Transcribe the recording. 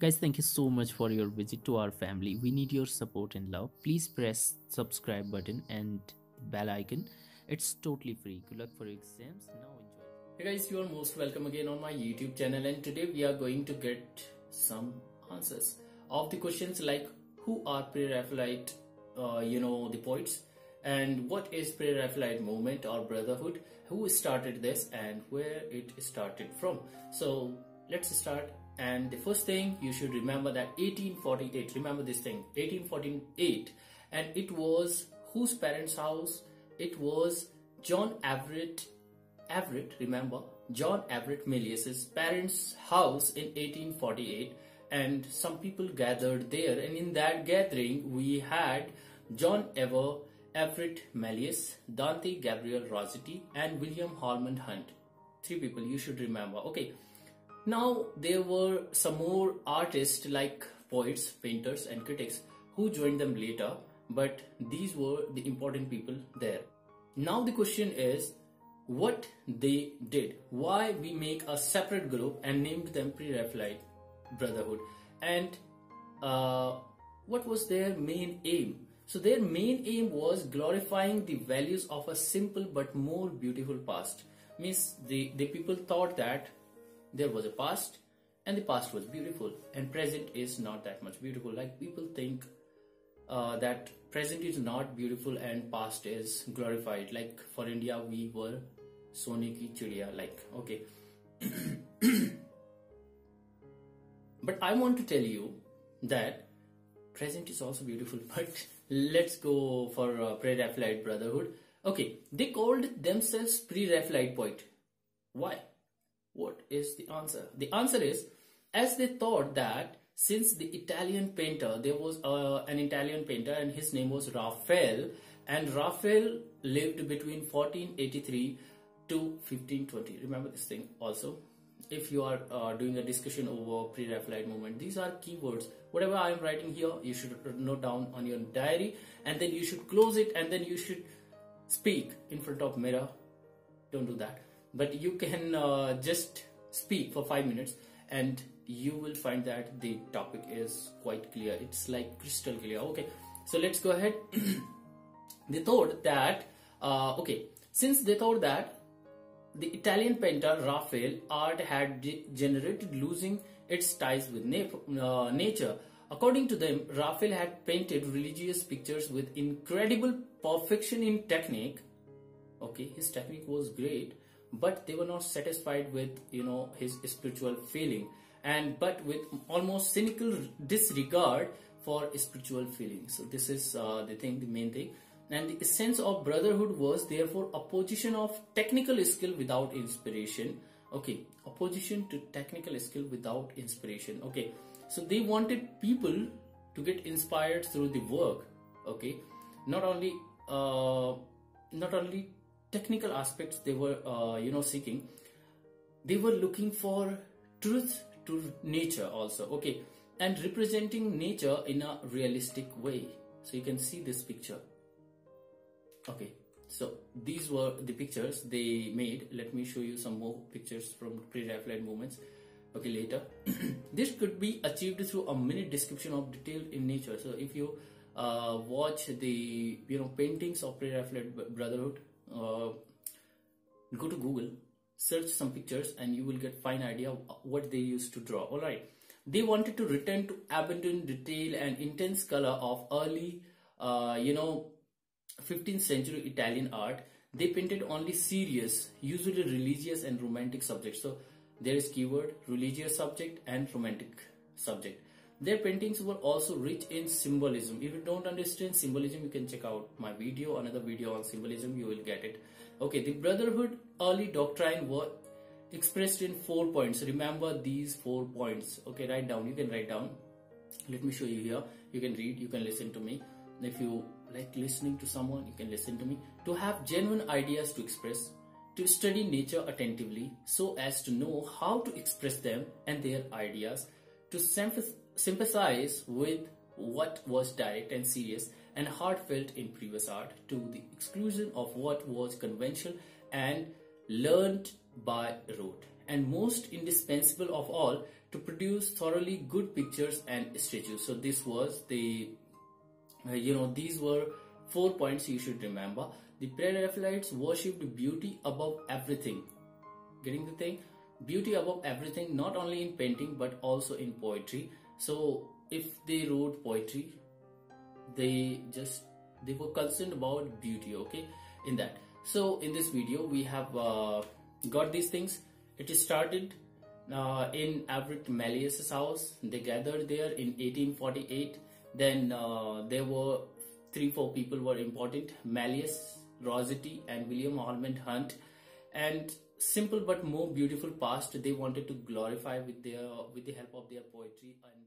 Guys, thank you so much for your visit to our family. We need your support and love. Please press subscribe button and bell icon. It's totally free. Good luck for exams. Now enjoy. Hey guys, you are most welcome again on my YouTube channel and today we are going to get some answers of the questions like who are pre-Raphaelite, uh, you know, the poets and what is pre-Raphaelite movement or brotherhood, who started this and where it started from. So let's start and the first thing you should remember that 1848 remember this thing 1848 and it was whose parents house? It was john everett everett remember? John everett Millais's parents house in 1848 and some people gathered there and in that gathering we had john ever everett Millais, dante gabriel rossetti and william holman hunt. Three people you should remember. Okay now there were some more artists like poets, painters and critics who joined them later but these were the important people there. Now the question is what they did. Why we make a separate group and named them Pre-Raphaelite Brotherhood and uh, what was their main aim? So their main aim was glorifying the values of a simple but more beautiful past. Means the, the people thought that there was a past and the past was beautiful. And present is not that much beautiful. Like people think uh, that present is not beautiful and past is glorified. Like for india we were sone ki chidiya. Like okay. But i want to tell you that present is also beautiful but let's go for uh, pre-raphaelite brotherhood. Okay they called themselves pre-raphaelite poet. Why what is the answer? The answer is as they thought that since the Italian painter, there was uh, an Italian painter and his name was Raphael and Raphael lived between 1483 to 1520. Remember this thing also. If you are uh, doing a discussion over pre-Raphaelite movement, these are keywords. Whatever I am writing here, you should note down on your diary and then you should close it and then you should speak in front of mirror. Don't do that but you can uh, just speak for five minutes and you will find that the topic is quite clear. It's like crystal clear. Okay. So let's go ahead. They thought that uh, okay. Since they thought that the Italian painter Raphael art had generated losing its ties with uh, nature. According to them Raphael had painted religious pictures with incredible perfection in technique. Okay. His technique was great but they were not satisfied with you know his spiritual feeling and but with almost cynical disregard for spiritual feeling. So this is uh, the thing the main thing. And the essence of brotherhood was therefore opposition of technical skill without inspiration. Okay opposition to technical skill without inspiration. Okay so they wanted people to get inspired through the work. Okay not only uh, not only technical aspects they were uh, you know seeking they were looking for truth to nature also okay and representing nature in a realistic way. So you can see this picture. Okay so these were the pictures they made. Let me show you some more pictures from pre-Raphaelite movements. Okay later. This could be achieved through a minute description of detail in nature. So if you uh, watch the you know paintings of pre-Raphaelite brotherhood go to Google, search some pictures, and you will get fine idea what they used to draw. All right, they wanted to return to abundant detail and intense color of early, uh, you know, 15th century Italian art. They painted only serious, usually religious and romantic subjects. So there is keyword religious subject and romantic subject their paintings were also rich in symbolism. If you don't understand symbolism, you can check out my video, another video on symbolism, you will get it. Okay, the Brotherhood early doctrine was expressed in four points. Remember these four points. Okay, write down. You can write down. Let me show you here. You can read, you can listen to me. If you like listening to someone, you can listen to me. To have genuine ideas to express, to study nature attentively so as to know how to express them and their ideas, to sympathize with what was direct and serious and heartfelt in previous art to the exclusion of what was conventional and learned by rote and most indispensable of all to produce thoroughly good pictures and statues. So this was the, uh, you know, these were four points you should remember. The Pre-Raphaelites worshipped beauty above everything. Getting the thing? Beauty above everything, not only in painting but also in poetry. So if they wrote poetry, they just they were concerned about beauty. Okay, in that. So in this video we have uh, got these things. It is started uh, in Alfred Millais's house. They gathered there in 1848. Then uh, there were three, four people were important: Millais, Rossetti, and William Holman Hunt. And simple but more beautiful past they wanted to glorify with their with the help of their poetry and